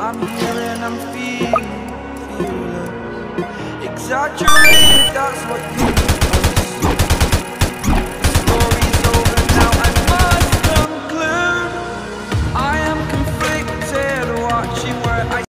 I'm here and I'm feeling. Exaggerated, that's what